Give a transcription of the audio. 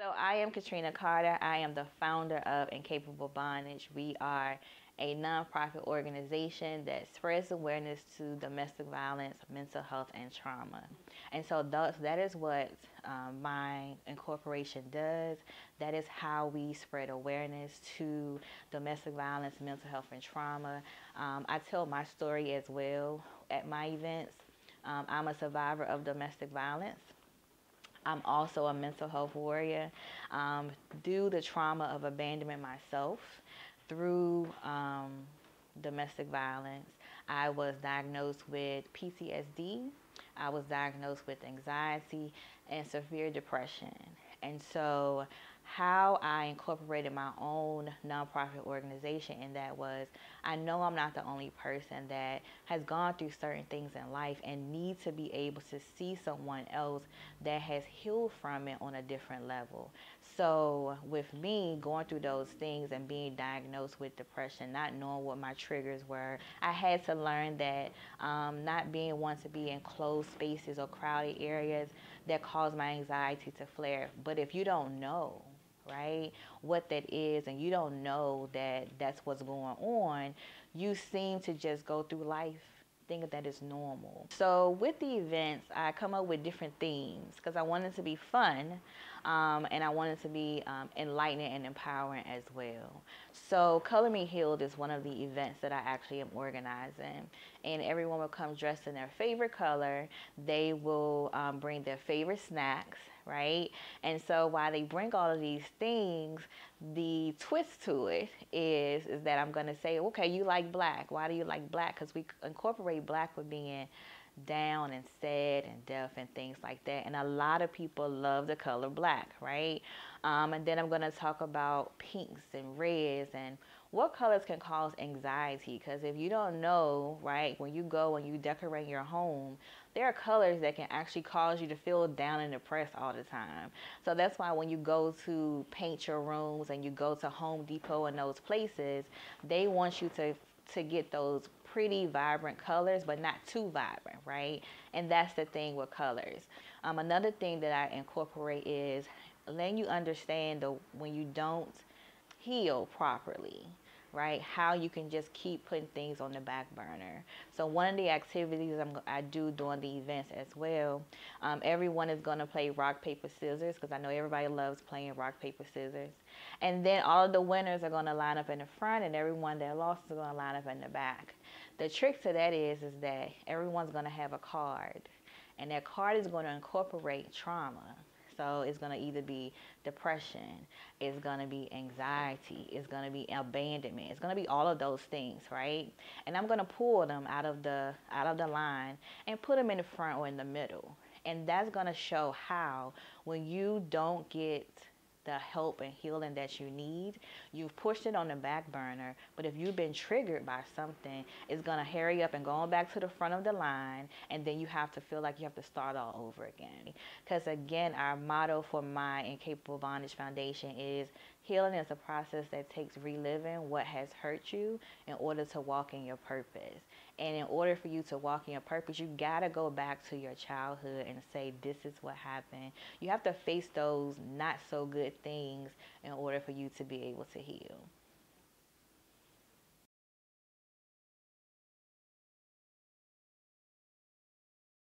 So I am Katrina Carter. I am the founder of Incapable Bondage. We are a nonprofit organization that spreads awareness to domestic violence, mental health, and trauma. And so that is what um, my incorporation does. That is how we spread awareness to domestic violence, mental health, and trauma. Um, I tell my story as well at my events. Um, I'm a survivor of domestic violence. I'm also a mental health warrior. Um, due the trauma of abandonment myself through um, domestic violence, I was diagnosed with PTSD. I was diagnosed with anxiety and severe depression. And so how I incorporated my own nonprofit organization and that was I know I'm not the only person that has gone through certain things in life and need to be able to see someone else that has healed from it on a different level. So with me going through those things and being diagnosed with depression, not knowing what my triggers were, I had to learn that um, not being one to be in closed spaces or crowded areas that caused my anxiety to flare. But if you don't know, right? What that is, and you don't know that that's what's going on, you seem to just go through life thinking that is normal. So with the events, I come up with different themes because I want it to be fun um, and I want it to be um, enlightening and empowering as well. So Color Me Healed is one of the events that I actually am organizing and everyone will come dressed in their favorite color. They will um, bring their favorite snacks right? And so while they bring all of these things, the twist to it is is that I'm going to say, okay, you like black. Why do you like black? Because we incorporate black with being down and sad and deaf and things like that. And a lot of people love the color black, right? Um, and then I'm going to talk about pinks and reds and what colors can cause anxiety. Because if you don't know, right, when you go and you decorate your home, there are colors that can actually cause you to feel down and depressed all the time. So that's why when you go to paint your rooms and you go to Home Depot and those places, they want you to to get those pretty vibrant colors, but not too vibrant, right? And that's the thing with colors. Um, another thing that I incorporate is letting you understand the when you don't heal properly right? How you can just keep putting things on the back burner. So one of the activities I'm, i do during the events as well, um, everyone is going to play rock, paper, scissors because I know everybody loves playing rock, paper, scissors. And then all of the winners are going to line up in the front and everyone that lost is going to line up in the back. The trick to that is, is that everyone's going to have a card and that card is going to incorporate trauma. So it's going to either be depression, it's going to be anxiety, it's going to be abandonment. It's going to be all of those things, right? And I'm going to pull them out of the out of the line and put them in the front or in the middle. And that's going to show how when you don't get the help and healing that you need. You've pushed it on the back burner, but if you've been triggered by something, it's going to hurry up and going back to the front of the line, and then you have to feel like you have to start all over again. Because again, our motto for my Incapable Bondage Foundation is healing is a process that takes reliving what has hurt you in order to walk in your purpose. And in order for you to walk in your purpose, you got to go back to your childhood and say, this is what happened. You have to face those not so good things in order for you to be able to heal.